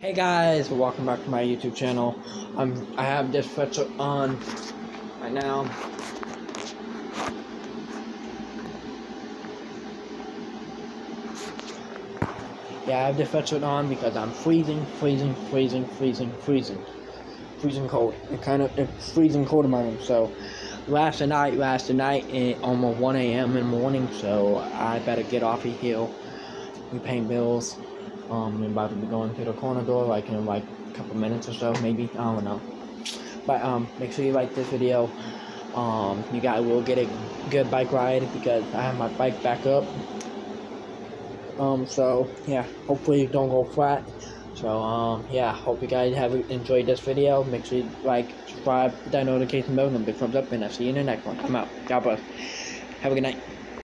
Hey guys, welcome back to my YouTube channel. I'm I have this sweatshirt on right now. Yeah, I have this sweatshirt on because I'm freezing, freezing, freezing, freezing, freezing, freezing cold. It kind of it's freezing cold in my room. So last night, last night, eh, at almost 1 a.m. in the morning. So I better get off of here. We paying bills. Um, I'm about to be going to the corner door like in like a couple minutes or so, maybe. I don't know. But um, make sure you like this video. Um, you guys will get a good bike ride because I have my bike back up. Um, so yeah, hopefully you don't go flat. So um, yeah, hope you guys have enjoyed this video. Make sure you like, subscribe, hit that notification bell, and big thumbs up, and I'll see you in the next one. I'm out. God bless. Have a good night.